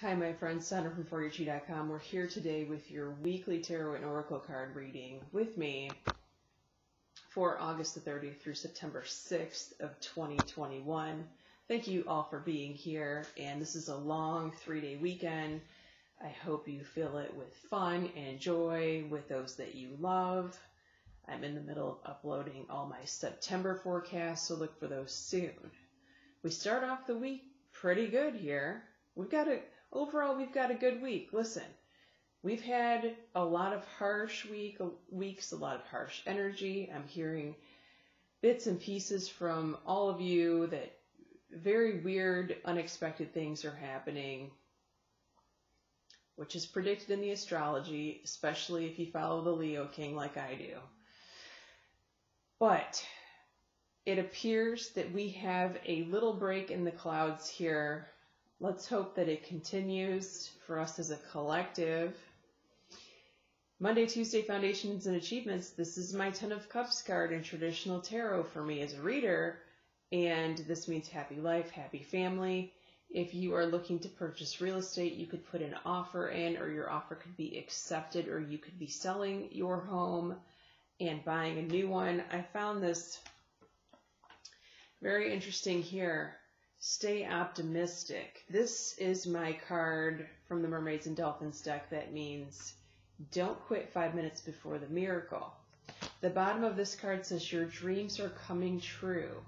Hi, my friends. Sondra from ForYourChi.com. We're here today with your weekly tarot and oracle card reading with me for August the 30th through September 6th of 2021. Thank you all for being here. And this is a long three-day weekend. I hope you fill it with fun and joy with those that you love. I'm in the middle of uploading all my September forecasts, so look for those soon. We start off the week pretty good here. We've got a overall we've got a good week. Listen, we've had a lot of harsh week uh, weeks, a lot of harsh energy. I'm hearing bits and pieces from all of you that very weird, unexpected things are happening, which is predicted in the astrology, especially if you follow the Leo King like I do. But it appears that we have a little break in the clouds here. Let's hope that it continues for us as a collective. Monday, Tuesday, Foundations and Achievements. This is my Ten of Cups card in traditional tarot for me as a reader. And this means happy life, happy family. If you are looking to purchase real estate, you could put an offer in, or your offer could be accepted, or you could be selling your home and buying a new one. I found this very interesting here. Stay optimistic. This is my card from the Mermaids and Dolphins deck that means don't quit five minutes before the miracle. The bottom of this card says your dreams are coming true.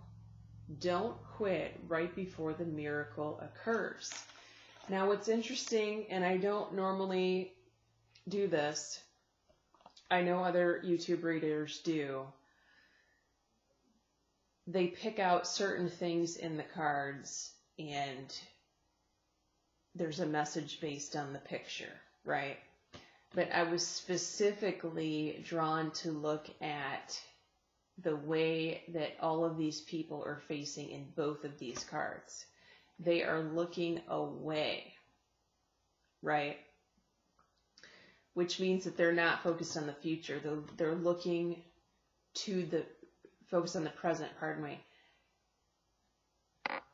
Don't quit right before the miracle occurs. Now, what's interesting, and I don't normally do this, I know other YouTube readers do. They pick out certain things in the cards and there's a message based on the picture, right? But I was specifically drawn to look at the way that all of these people are facing in both of these cards. They are looking away, right? which means that they're not focused on the future. They're, they're looking to the focus on the present, pardon me.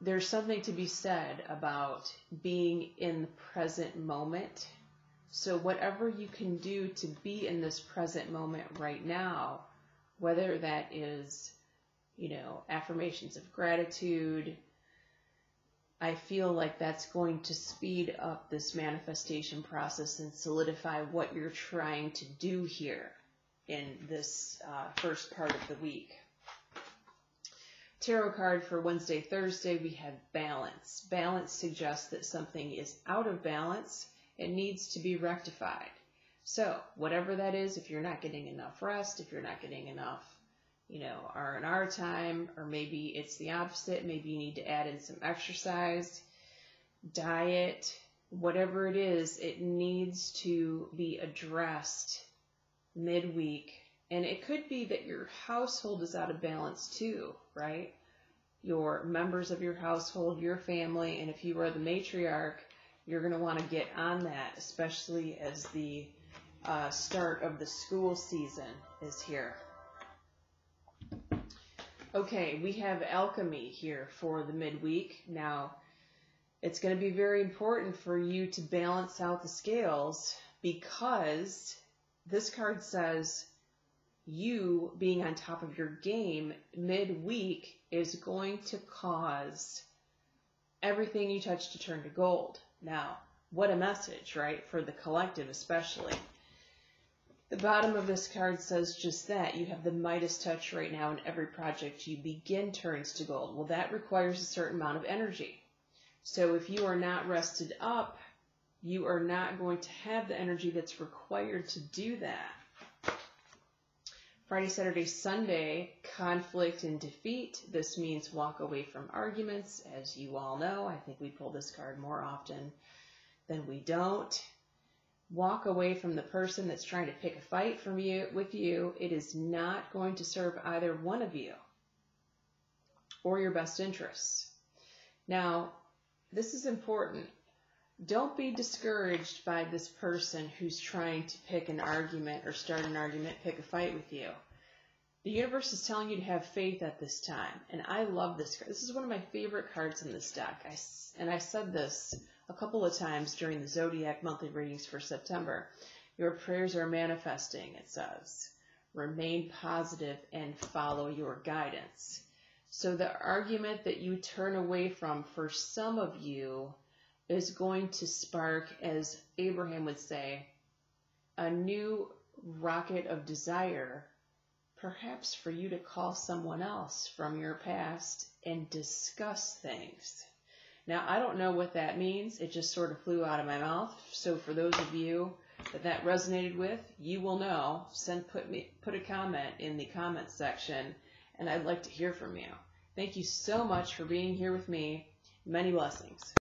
There's something to be said about being in the present moment. So whatever you can do to be in this present moment right now, whether that is, you know, affirmations of gratitude, I feel like that's going to speed up this manifestation process and solidify what you're trying to do here in this uh, first part of the week. Tarot card for Wednesday, Thursday, we have balance. Balance suggests that something is out of balance and needs to be rectified. So, whatever that is, if you're not getting enough rest, if you're not getting enough you know, R&R time, or maybe it's the opposite. Maybe you need to add in some exercise, diet, whatever it is, it needs to be addressed midweek. And it could be that your household is out of balance too, right? Your members of your household, your family, and if you are the matriarch, you're going to want to get on that, especially as the uh, start of the school season is here. Okay, we have alchemy here for the midweek. Now, it's going to be very important for you to balance out the scales because this card says you being on top of your game midweek is going to cause everything you touch to turn to gold. Now, what a message, right? For the collective, especially. The bottom of this card says just that. You have the Midas touch right now and every project you begin turns to gold. Well, that requires a certain amount of energy. So if you are not rested up, you are not going to have the energy that's required to do that. Friday, Saturday, Sunday, conflict and defeat. This means walk away from arguments. As you all know, I think we pull this card more often than we don't walk away from the person that's trying to pick a fight from you with you. It is not going to serve either one of you or your best interests. Now, this is important. Don't be discouraged by this person who's trying to pick an argument or start an argument, pick a fight with you. The universe is telling you to have faith at this time, and I love this card. This is one of my favorite cards in this deck. I, and I said this a couple of times during the zodiac monthly readings for September. Your prayers are manifesting, it says. Remain positive and follow your guidance. So the argument that you turn away from for some of you is going to spark, as Abraham would say, a new rocket of desire, perhaps for you to call someone else from your past and discuss things. Now, I don't know what that means. It just sort of flew out of my mouth. So for those of you that that resonated with, you will know. Send put me put a comment in the comment section, and I'd like to hear from you. Thank you so much for being here with me. Many blessings.